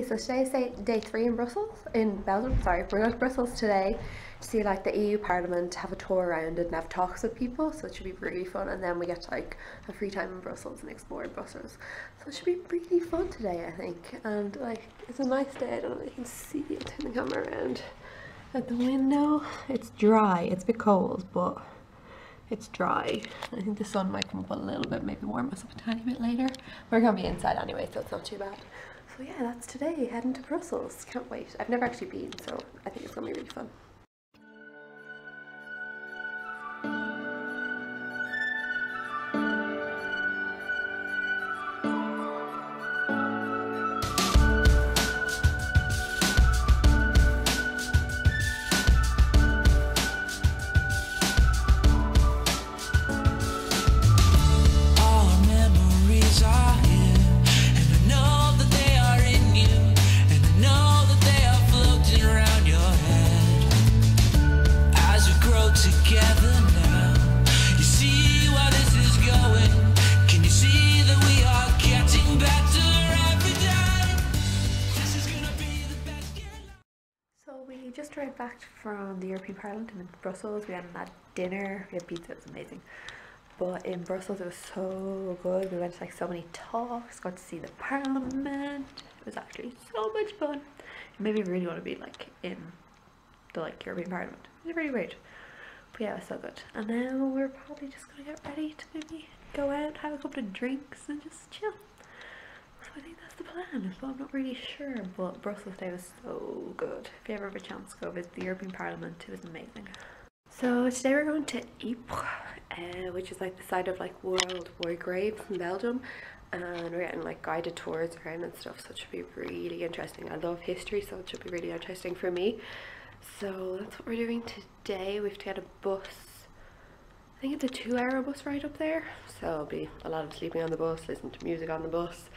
So today is day, three in Brussels, in Belgium, sorry. We're going to Brussels today to see like the EU Parliament, have a tour around it and have talks with people, so it should be really fun. And then we get to like have free time in Brussels and explore Brussels. So it should be really fun today, I think. And like, it's a nice day, I don't know if you can see it, turn the camera around at the window. It's dry, it's a bit cold, but it's dry. I think the sun might come up a little bit, maybe warm us up a tiny bit later. We're gonna be inside anyway, so it's not too bad. So yeah, that's today, heading to Brussels. Can't wait. I've never actually been, so I think it's gonna be really fun. Just arrived back from the European Parliament in Brussels. We had a dinner. We had pizza. It was amazing. But in Brussels, it was so good. We went to like so many talks. Got to see the Parliament. It was actually so much fun. It made me really want to be like in the like European Parliament. It was really weird. But yeah, it was so good. And now we're probably just gonna get ready to maybe go out, have a couple of drinks, and just chill. So I think that's the plan, but I'm not really sure. But Brussels Day was so good. If you ever have a chance, to go visit the European Parliament. It was amazing. So today we're going to Ypres, uh, which is like the site of like World War graves in Belgium. And we're getting like guided tours around and stuff, so it should be really interesting. I love history, so it should be really interesting for me. So that's what we're doing today. We have to get a bus I think it's a two hour bus ride up there. So it'll be a lot of sleeping on the bus, listening to music on the bus.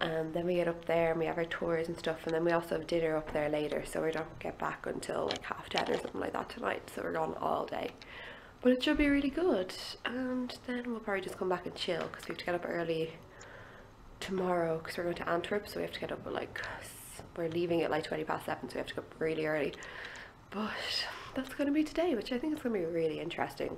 And then we get up there and we have our tours and stuff. And then we also have dinner up there later. So we don't get back until like half 10 or something like that tonight. So we're gone all day. But it should be really good. And then we'll probably just come back and chill because we have to get up early tomorrow because we're going to Antwerp. So we have to get up at like, we're leaving at like 20 past 7. So we have to get up really early. But that's going to be today, which I think is going to be really interesting.